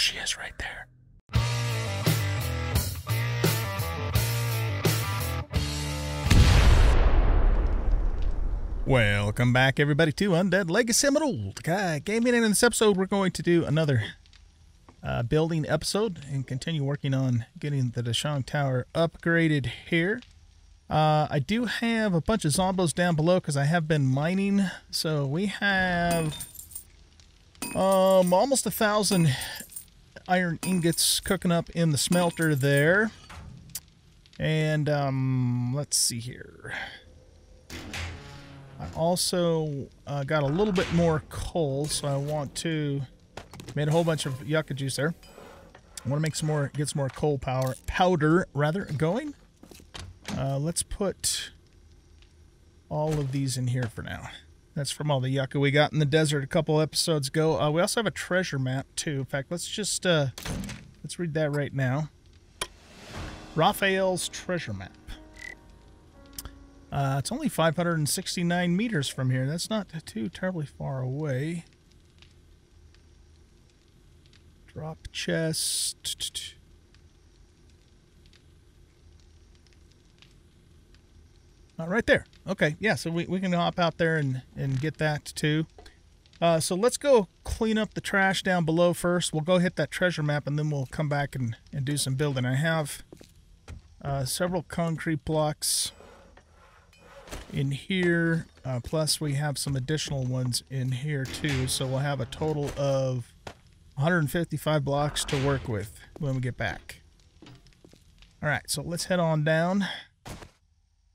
she is right there. Welcome back, everybody, to Undead Legacy. Old guy gaming, and in this episode, we're going to do another uh, building episode and continue working on getting the Dishong Tower upgraded here. Uh, I do have a bunch of zombos down below because I have been mining. So we have um, almost a thousand iron ingots cooking up in the smelter there. And um, let's see here. I also uh, got a little bit more coal, so I want to made a whole bunch of yucca juice there. I want to make some more, get some more coal power powder rather going. Uh, let's put all of these in here for now. That's from all the yucca we got in the desert a couple episodes ago. Uh, we also have a treasure map too. In fact, let's just uh, let's read that right now. Raphael's treasure map. Uh, it's only 569 meters from here. That's not too terribly far away. Drop chest. Uh, right there. Okay, yeah, so we, we can hop out there and, and get that too. Uh, so let's go clean up the trash down below first. We'll go hit that treasure map and then we'll come back and, and do some building. I have uh, several concrete blocks in here. Uh, plus, we have some additional ones in here too. So we'll have a total of 155 blocks to work with when we get back. All right, so let's head on down.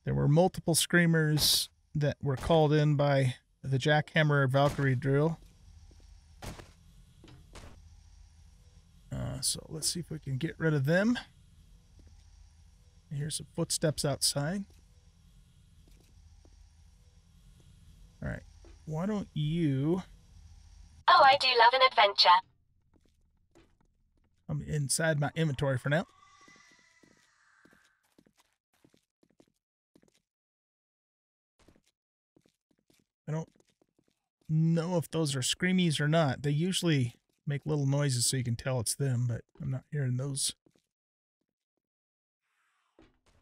There were multiple screamers that were called in by the Jackhammer Valkyrie drill. Uh, so let's see if we can get rid of them. Here's some footsteps outside. All right. Why don't you... Oh, I do love an adventure. I'm inside my inventory for now. I don't know if those are screamies or not. They usually make little noises so you can tell it's them, but I'm not hearing those.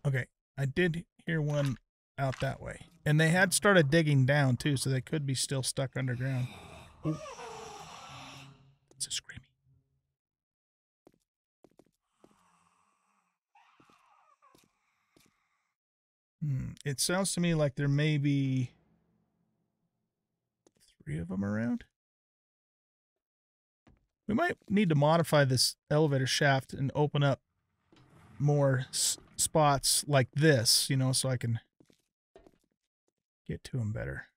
Okay, I did hear one out that way. And they had started digging down too, so they could be still stuck underground. Ooh. It's a screamy. Hmm. It sounds to me like there may be three of them around. We might need to modify this elevator shaft and open up more spots like this, you know, so I can get to them better.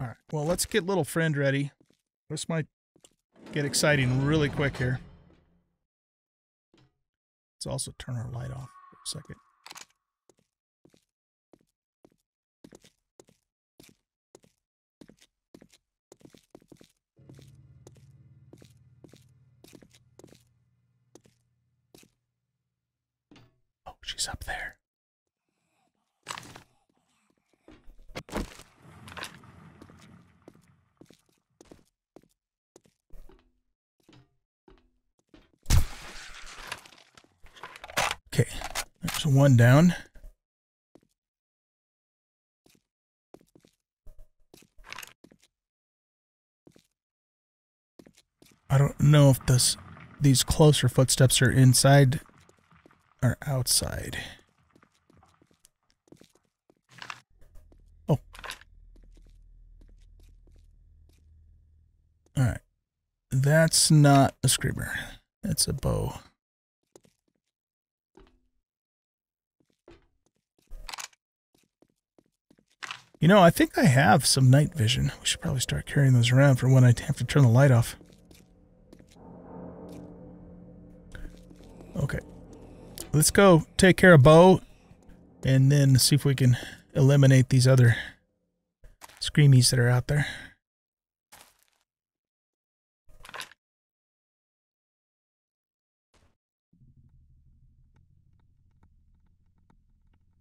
All right, well, let's get little friend ready. This might get exciting really quick here. Let's also turn our light off for a second. She's up there. Okay, there's one down. I don't know if this these closer footsteps are inside or outside. Oh. Alright. That's not a screamer. That's a Bo. You know, I think I have some night vision. We should probably start carrying those around for when I have to turn the light off. Okay. Let's go take care of Bo and then see if we can eliminate these other screamies that are out there.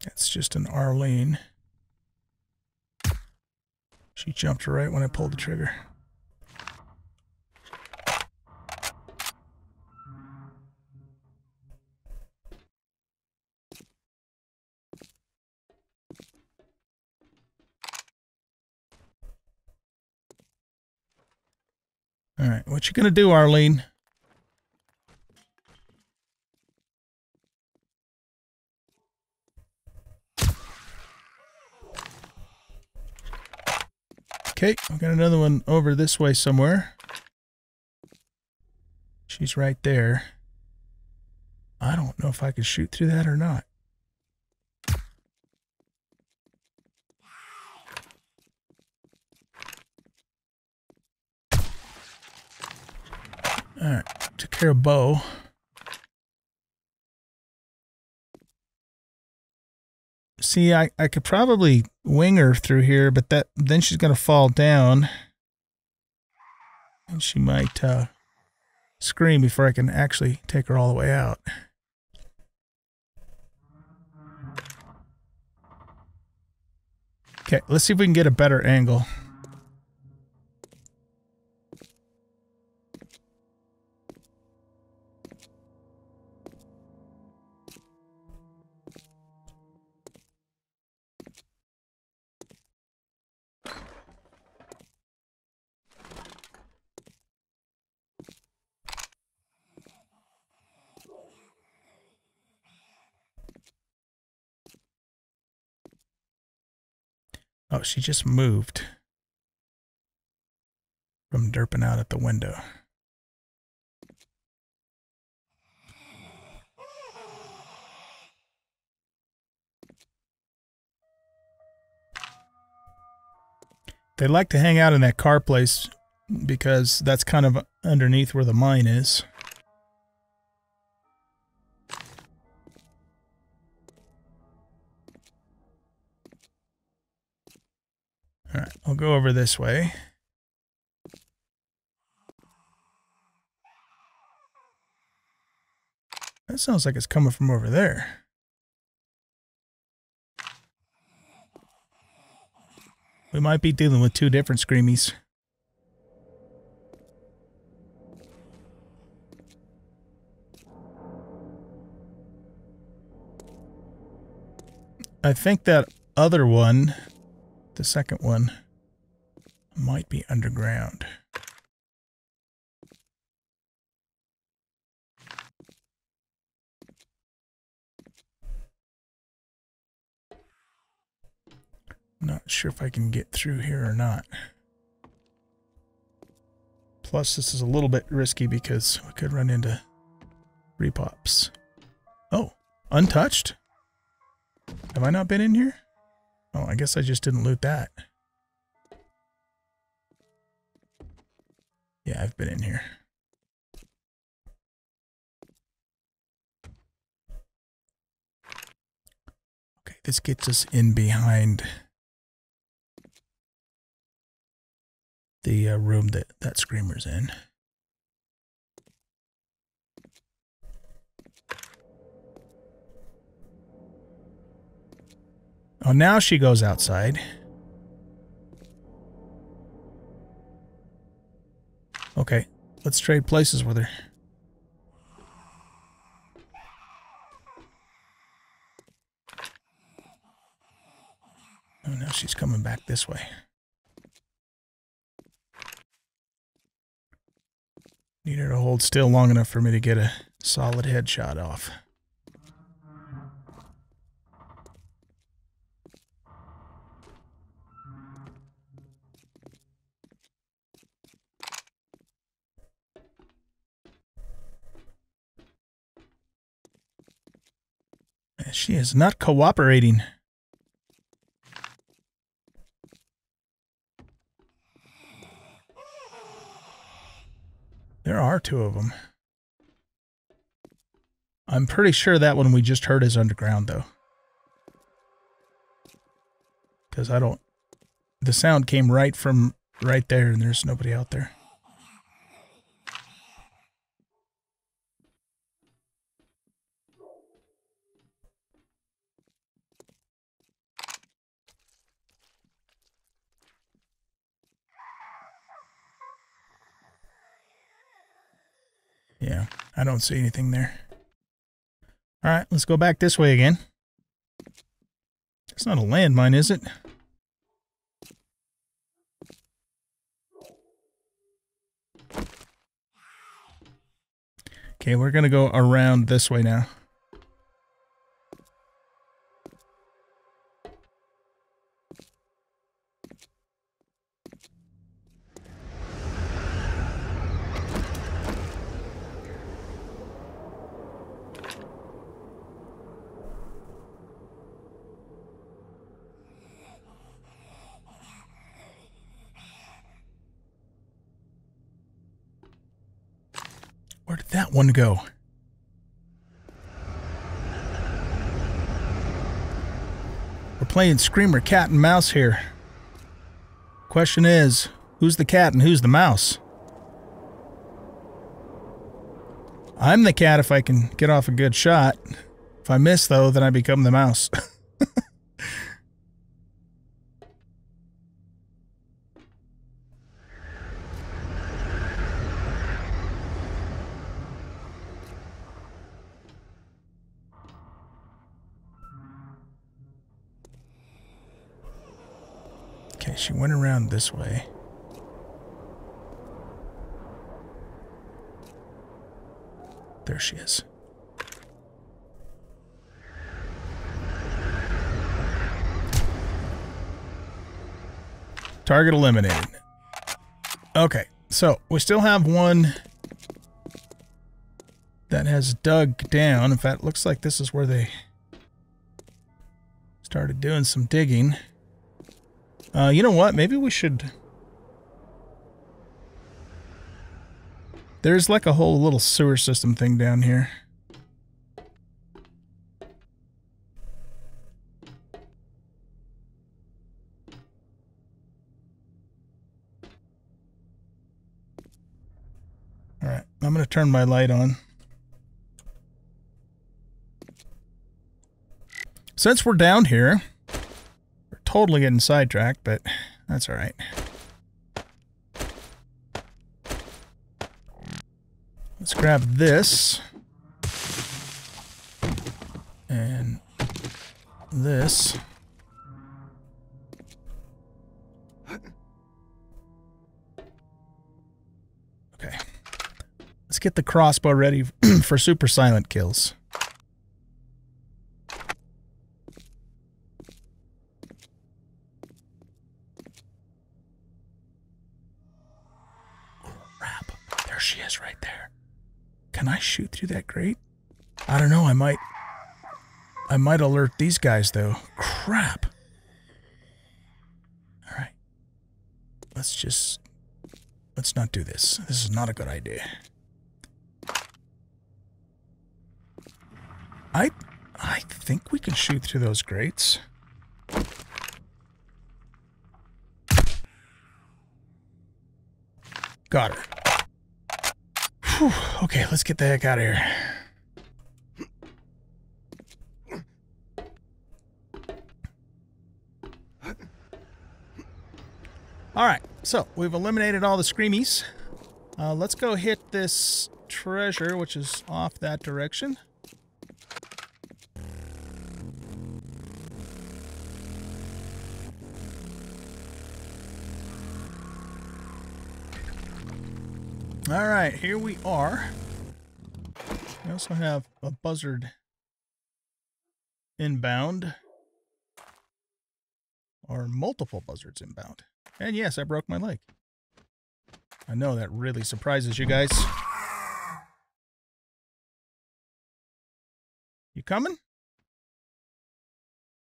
That's just an Arlene. She jumped right when I pulled the trigger. All right, what you gonna do, Arlene? Okay, I've got another one over this way somewhere. She's right there. I don't know if I can shoot through that or not. Alright, took care of Bo. See, I, I could probably wing her through here, but that then she's to fall down. And she might uh, scream before I can actually take her all the way out. Okay, let's see if we can get a better angle. She just moved from derping out at the window. They like to hang out in that car place because that's kind of underneath where the mine is. All right, I'll go over this way. That sounds like it's coming from over there. We might be dealing with two different screamies. I think that other one the second one might be underground. Not sure if I can get through here or not. Plus, this is a little bit risky because we could run into repops. Oh, untouched? Have I not been in here? Oh, I guess I just didn't loot that. Yeah, I've been in here. Okay, this gets us in behind the uh, room that that screamer's in. Oh, now she goes outside. Okay, let's trade places with her. Oh, now she's coming back this way. Need her to hold still long enough for me to get a solid headshot off. She is not cooperating. There are two of them. I'm pretty sure that one we just heard is underground, though. Because I don't... The sound came right from right there, and there's nobody out there. Yeah, I don't see anything there. All right, let's go back this way again. It's not a landmine, is it? Okay, we're going to go around this way now. Where go? We're playing Screamer Cat and Mouse here. Question is, who's the cat and who's the mouse? I'm the cat if I can get off a good shot. If I miss, though, then I become the mouse. okay, she went around this way. There she is. Target eliminated. Okay, so we still have one that has dug down. In fact, looks like this is where they started doing some digging. Uh, you know what? Maybe we should... There's like a whole little sewer system thing down here. Alright, I'm going to turn my light on. Since we're down here, totally getting sidetracked, but that's alright. Let's grab this. And this. Okay. Let's get the crossbow ready for super silent kills. Shoot through that grate? I don't know. I might. I might alert these guys, though. Crap. All right. Let's just. Let's not do this. This is not a good idea. I. I think we can shoot through those grates. Got her. Whew. Okay, let's get the heck out of here. All right, so we've eliminated all the screamies. Uh, let's go hit this treasure, which is off that direction. All right, here we are. We also have a buzzard inbound. Or multiple buzzards inbound. And yes, I broke my leg. I know that really surprises you guys. You coming?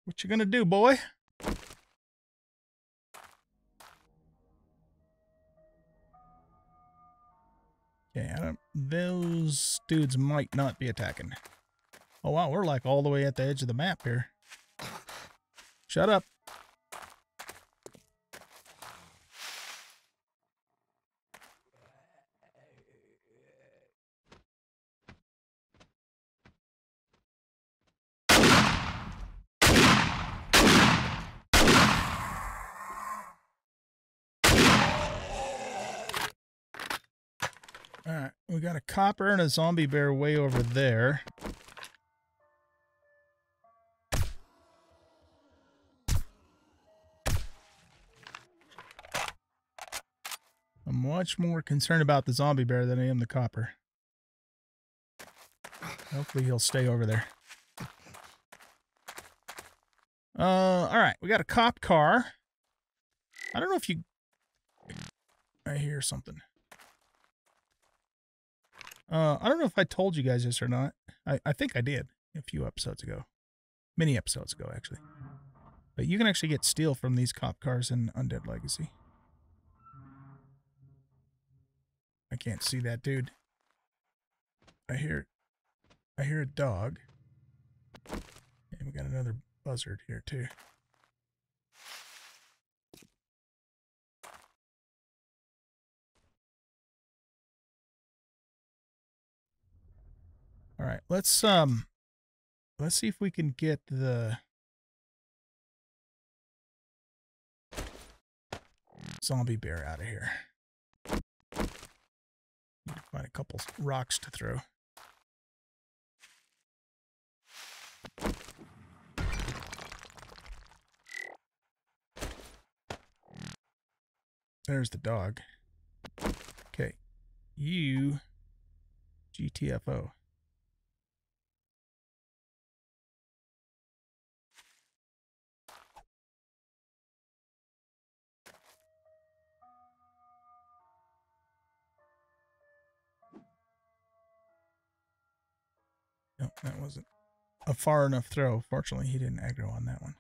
What you gonna do, boy? Okay, those dudes might not be attacking. Oh wow, we're like all the way at the edge of the map here. Shut up. All right, we got a copper and a zombie bear way over there. I'm much more concerned about the zombie bear than I am the copper. Hopefully he'll stay over there. Uh, all right, we got a cop car. I don't know if you... I hear something. Uh, I don't know if I told you guys this or not. I, I think I did a few episodes ago. Many episodes ago, actually. But you can actually get steel from these cop cars in Undead Legacy. I can't see that dude. I hear I hear a dog. And we got another buzzard here too. All right, let's um let's see if we can get the zombie bear out of here. Need to find a couple rocks to throw. There's the dog. Okay. You GTFO. Nope, that wasn't a far enough throw. Fortunately, he didn't aggro on that one.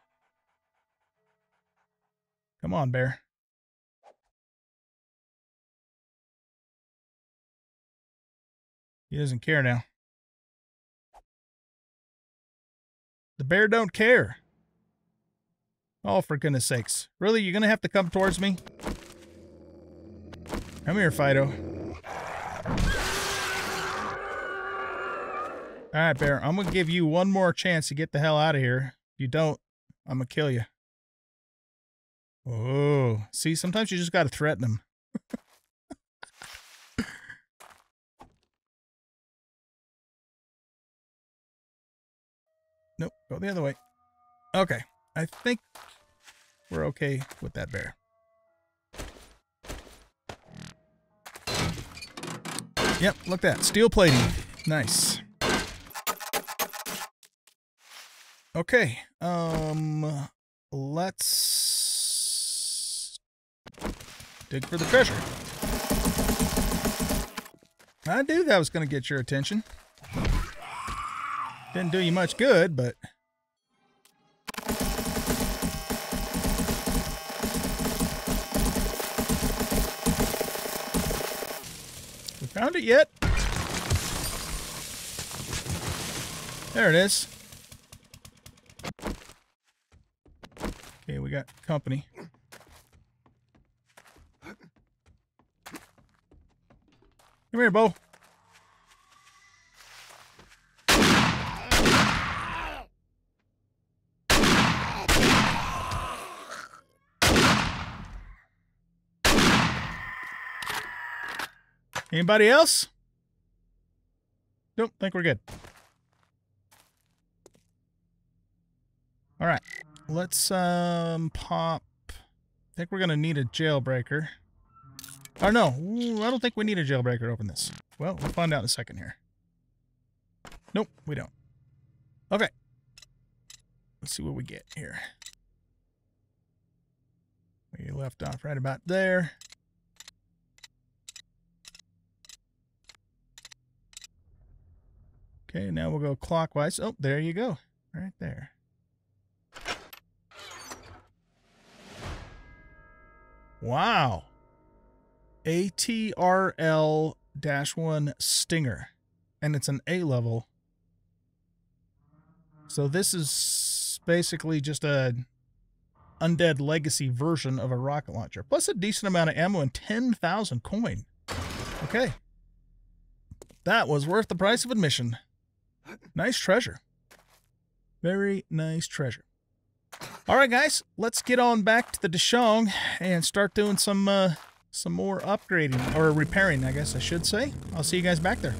Come on, bear. He doesn't care now. The bear don't care. Oh, for goodness sakes. Really? You're going to have to come towards me? Come here, Fido. All right, Bear. I'm going to give you one more chance to get the hell out of here. If you don't, I'm going to kill you. Oh, see, sometimes you just got to threaten them. nope, go the other way. Okay, I think we're okay with that bear. Yep, look at that. Steel plating. Nice. Okay. Um let's dig for the treasure. I knew that was going to get your attention. Didn't do you much good, but We found it yet? There it is. Okay, we got company. Come here, Bo. Anybody else? Nope, think we're good. All right, let's um pop. I think we're gonna need a jailbreaker. Oh no, I don't think we need a jailbreaker to open this. Well, we'll find out in a second here. Nope, we don't. Okay. Let's see what we get here. We left off right about there. Okay, now we'll go clockwise. Oh, there you go. Right there. Wow. ATRL-1 Stinger. And it's an A level. So this is basically just a undead legacy version of a rocket launcher. Plus a decent amount of ammo and 10,000 coin. Okay. That was worth the price of admission. Nice treasure. Very nice treasure. All right, guys, let's get on back to the Dishong and start doing some uh, some more upgrading or repairing, I guess I should say. I'll see you guys back there.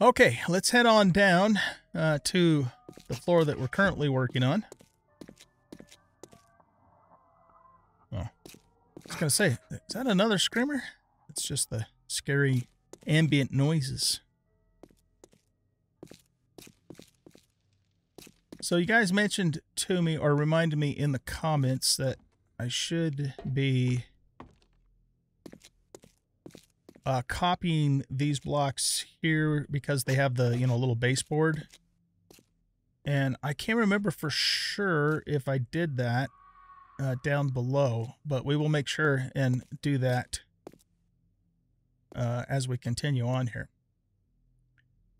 Okay, let's head on down uh, to the floor that we're currently working on. Oh, I was going to say, is that another screamer? It's just the scary ambient noises. So you guys mentioned to me or reminded me in the comments that I should be uh, copying these blocks here because they have the, you know, little baseboard. And I can't remember for sure if I did that uh, down below, but we will make sure and do that uh, as we continue on here.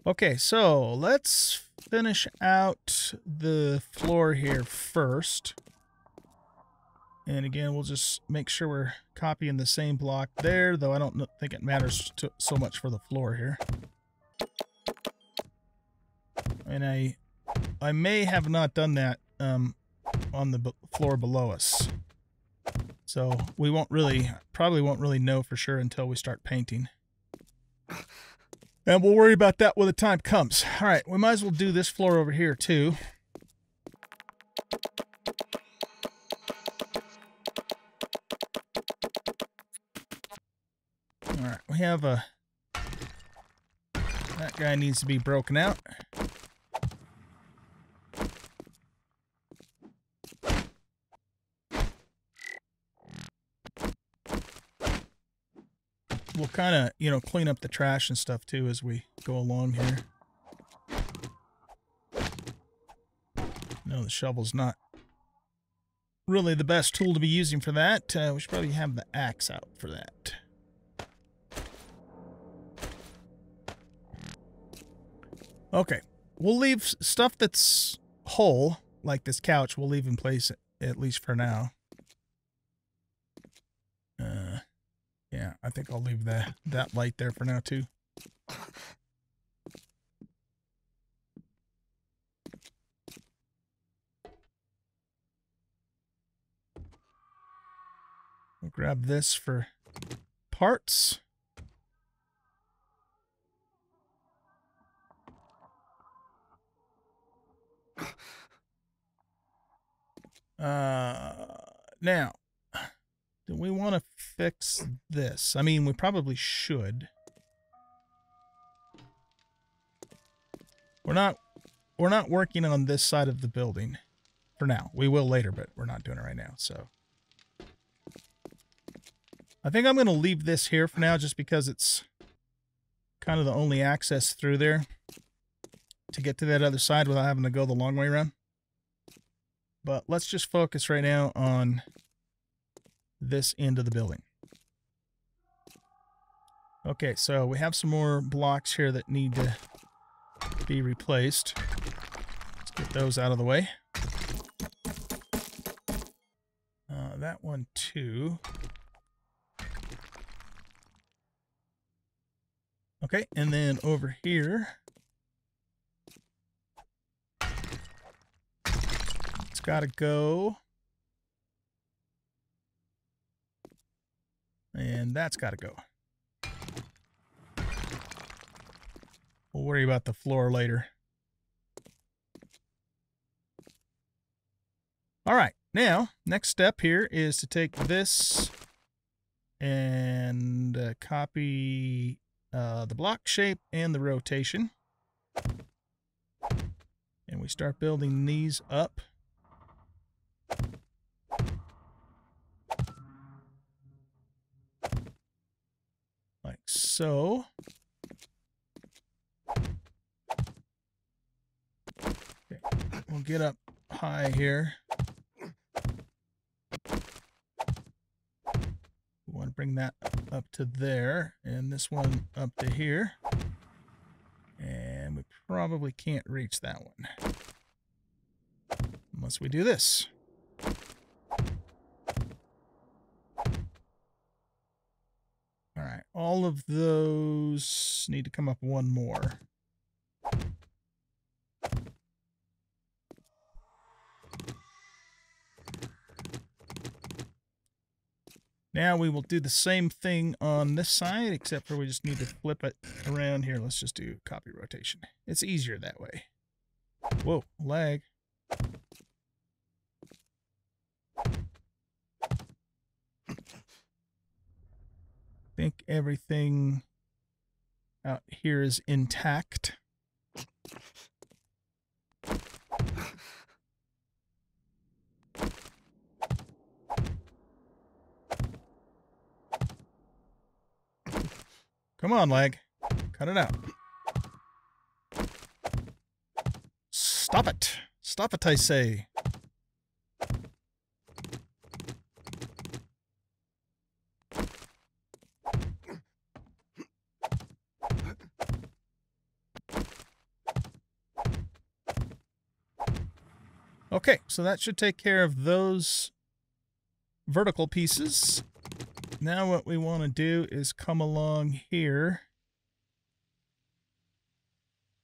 Okay, so let's finish out the floor here first. And again, we'll just make sure we're copying the same block there, though I don't think it matters to, so much for the floor here. And I, I may have not done that um, on the floor below us. So we won't really, probably won't really know for sure until we start painting. And we'll worry about that when the time comes. All right, we might as well do this floor over here too. All right, we have a... That guy needs to be broken out. Kind of, you know, clean up the trash and stuff too as we go along here. No, the shovel's not really the best tool to be using for that. Uh, we should probably have the axe out for that. Okay, we'll leave stuff that's whole, like this couch, we'll leave in place at least for now. Uh, yeah, I think I'll leave that that light there for now too. We'll grab this for parts. Uh, now, do we want to fix this? I mean, we probably should. We're not we're not working on this side of the building for now. We will later, but we're not doing it right now, so I think I'm going to leave this here for now just because it's kind of the only access through there to get to that other side without having to go the long way around. But let's just focus right now on this end of the building. Okay, so we have some more blocks here that need to be replaced. Let's get those out of the way. Uh, that one too. Okay, and then over here, it's got to go. And that's got to go. We'll worry about the floor later. All right, now, next step here is to take this and uh, copy uh, the block shape and the rotation. And we start building these up. Like so. We'll get up high here. We want to bring that up to there, and this one up to here. And we probably can't reach that one. Unless we do this. Alright, all of those need to come up one more. Now we will do the same thing on this side, except for we just need to flip it around here. Let's just do copy rotation. It's easier that way. Whoa, lag. think everything out here is intact. Come on, leg. Cut it out. Stop it. Stop it, I say. Okay, so that should take care of those vertical pieces. Now what we want to do is come along here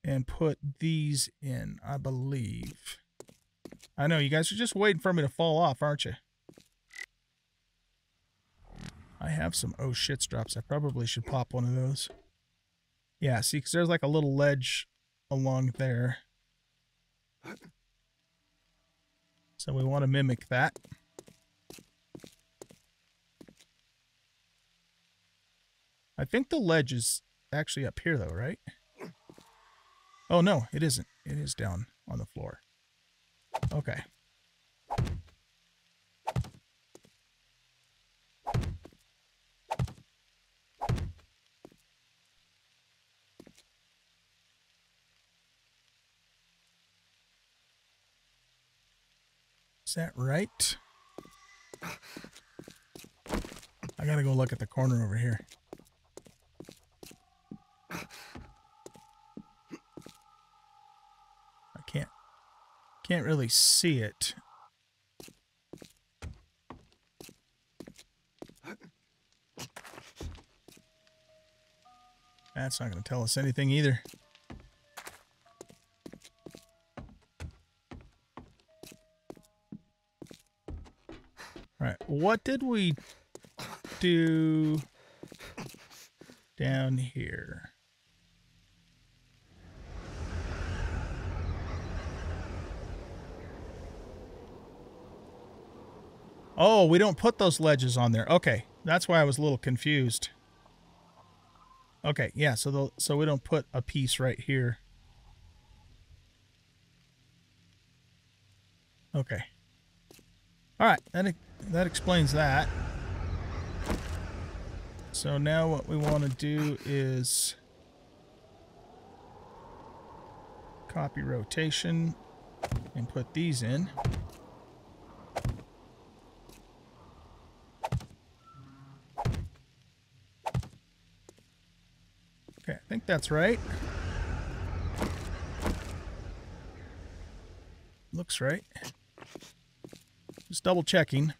and put these in, I believe. I know, you guys are just waiting for me to fall off, aren't you? I have some oh shits drops. I probably should pop one of those. Yeah, see, because there's like a little ledge along there. So we want to mimic that. I think the ledge is actually up here though, right? Oh no, it isn't. It is down on the floor. Okay. Is that right? I gotta go look at the corner over here. I can't can't really see it. That's not to tell us anything either. What did we do down here? Oh, we don't put those ledges on there. Okay, that's why I was a little confused. Okay, yeah, so the, so we don't put a piece right here. Okay. All right, that that explains that. So now what we want to do is copy rotation and put these in. Okay, I think that's right. Looks right. Just double checking.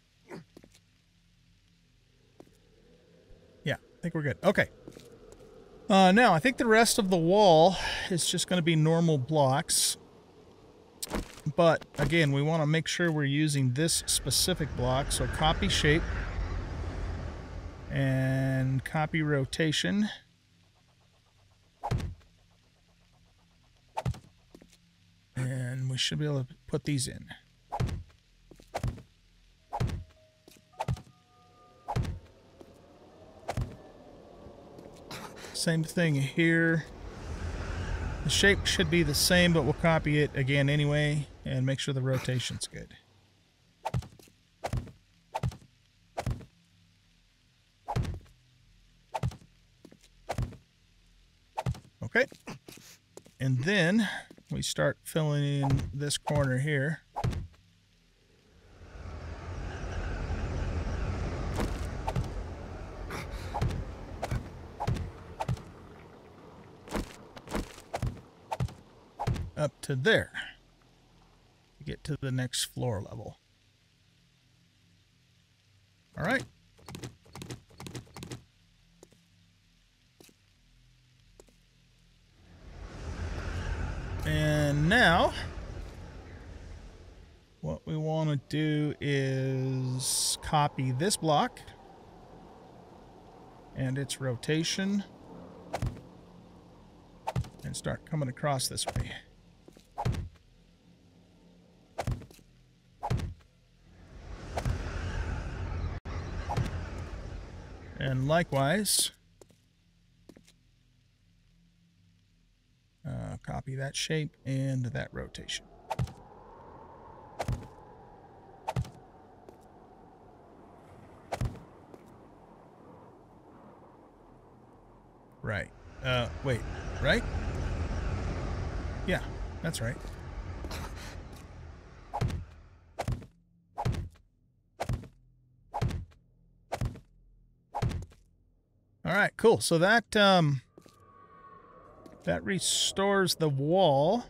Yeah, I think we're good. Okay. Uh, now, I think the rest of the wall is just going to be normal blocks. But, again, we want to make sure we're using this specific block. So copy shape and copy rotation. And we should be able to put these in. Same thing here. The shape should be the same, but we'll copy it again anyway and make sure the rotation's good. Okay. And then we start filling in this corner here. up to there to get to the next floor level. All right. And now, what we want to do is copy this block and its rotation and start coming across this way. And likewise, uh, copy that shape and that rotation. Right. Uh, wait, right? Yeah, that's right. Cool. So that um that restores the wall.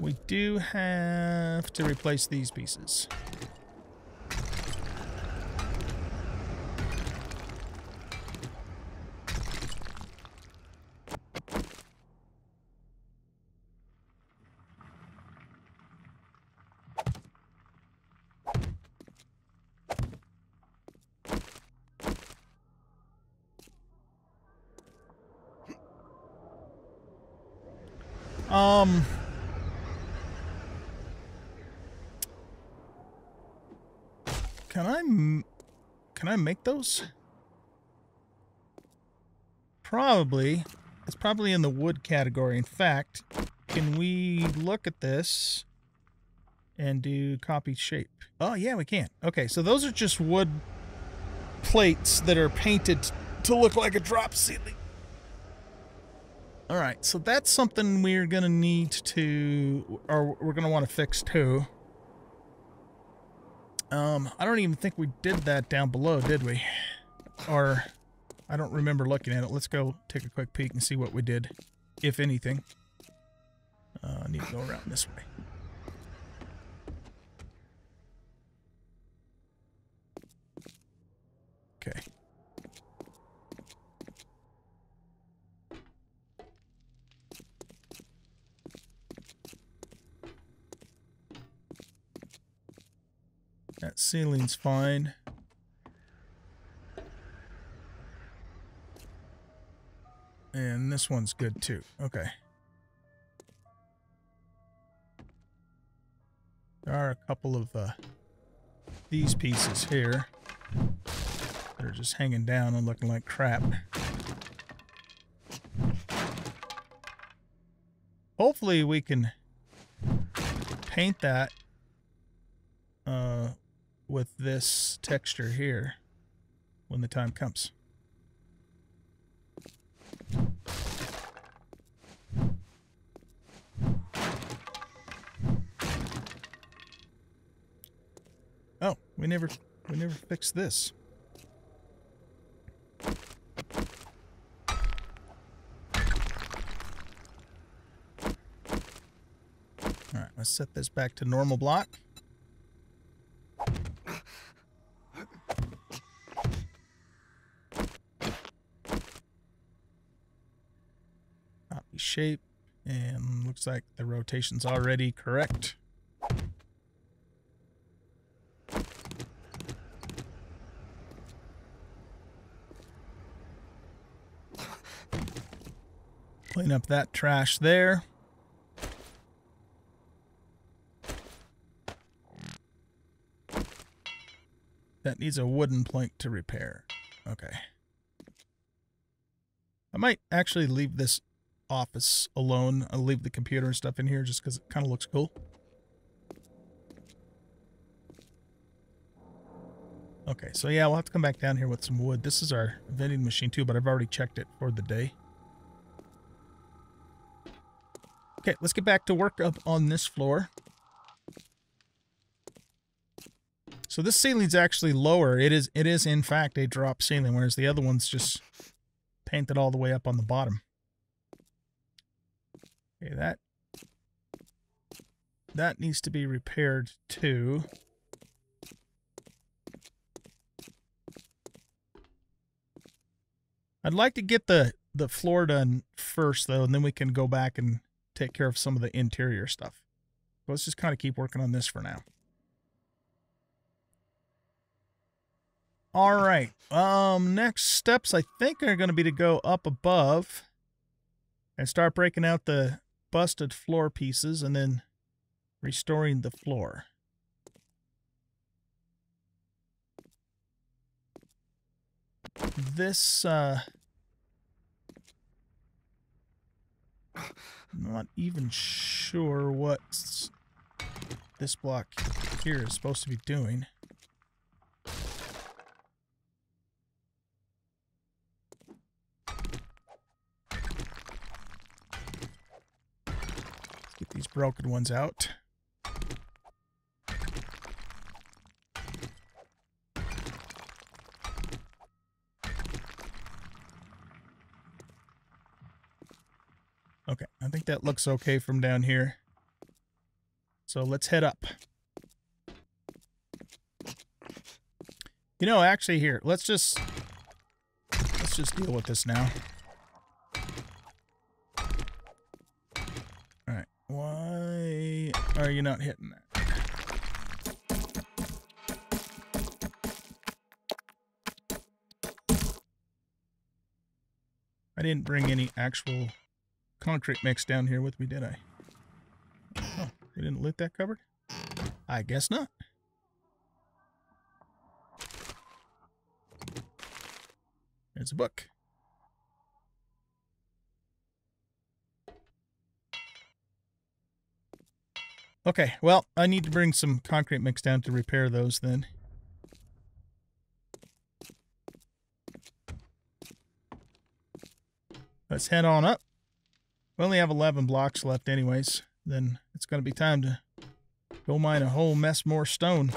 We do have to replace these pieces. Um. Can I can I make those? Probably. It's probably in the wood category. In fact, can we look at this and do copy shape? Oh, yeah, we can. Okay, so those are just wood plates that are painted to look like a drop ceiling. All right, so that's something we're going to need to, or we're going to want to fix too. Um, I don't even think we did that down below, did we? Or, I don't remember looking at it. Let's go take a quick peek and see what we did, if anything. Uh, I need to go around this way. Okay. Ceiling's fine. And this one's good too. Okay. There are a couple of uh, these pieces here that are just hanging down and looking like crap. Hopefully we can paint that uh, with this texture here when the time comes. Oh, we never we never fixed this. All right, let's set this back to normal block. Copy shape, and looks like the rotation's already correct. Clean up that trash there. That needs a wooden plank to repair. Okay. I might actually leave this office alone. I'll leave the computer and stuff in here just because it kind of looks cool. Okay, so yeah, we'll have to come back down here with some wood. This is our vending machine too, but I've already checked it for the day. Okay, let's get back to work up on this floor. So this ceiling's actually lower. It is it is in fact a drop ceiling, whereas the other one's just painted all the way up on the bottom. Okay, that that needs to be repaired too. I'd like to get the the floor done first though, and then we can go back and take care of some of the interior stuff. Let's just kind of keep working on this for now. All right. Um, next steps I think are going to be to go up above and start breaking out the busted floor pieces and then restoring the floor. This, uh, I'm not even sure what this block here is supposed to be doing. These broken ones out. Okay, I think that looks okay from down here. So let's head up. You know, actually here, let's just let's just deal with this now. Why are you not hitting that? I didn't bring any actual concrete mix down here with me, did I? Oh, we didn't loot that cupboard? I guess not. There's a book. Okay, well, I need to bring some concrete mix down to repair those then. Let's head on up. We only have 11 blocks left anyways. Then it's going to be time to go mine a whole mess more stone.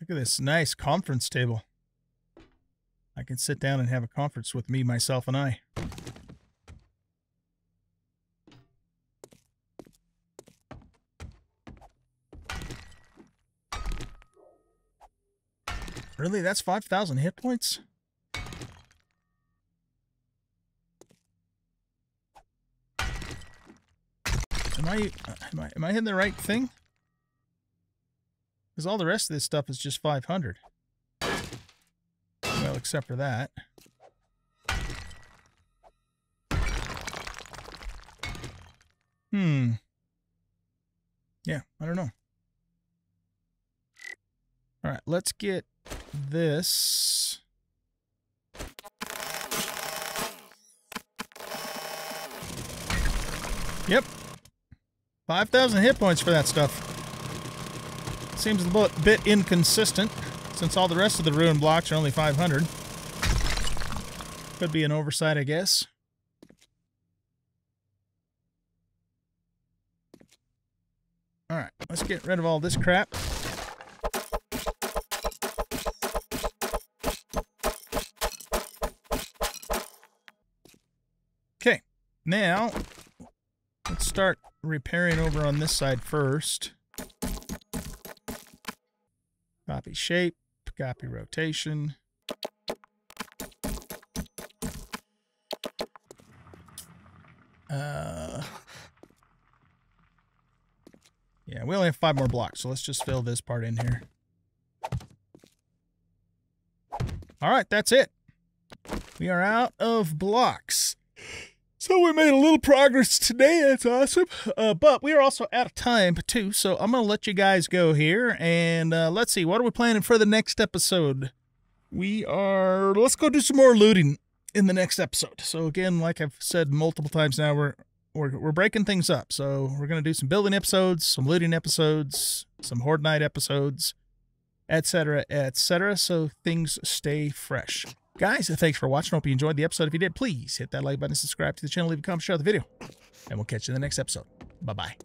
Look at this nice conference table. I can sit down and have a conference with me, myself, and I. Really? That's 5,000 hit points? Am I, am I, am I hitting the right thing? Because all the rest of this stuff is just 500. Well, except for that. Hmm. Yeah, I don't know. All right, let's get this. Yep. 5,000 hit points for that stuff. Seems a bit inconsistent, since all the rest of the ruin blocks are only 500. Could be an oversight, I guess. Alright, let's get rid of all this crap. Now let's start repairing over on this side first. Copy shape, copy rotation. Uh, yeah, we only have five more blocks, so let's just fill this part in here. All right, that's it. We are out of blocks. So we made a little progress today. That's awesome. Uh, but we are also out of time too. So I'm to let you guys go here. And uh, let's see. What are we planning for the next episode? We are... Let's go do some more looting in the next episode. So again, like I've said multiple times now, we're, we're, we're breaking things up. So we're to do some building episodes, some looting episodes, some Horde Night episodes, etc., etc. So things stay fresh. Guys, thanks for watching. Hope you enjoyed the episode. If you did, please hit that like button, subscribe to the channel, leave a comment, share the video, and we'll catch you in the next episode. Bye-bye.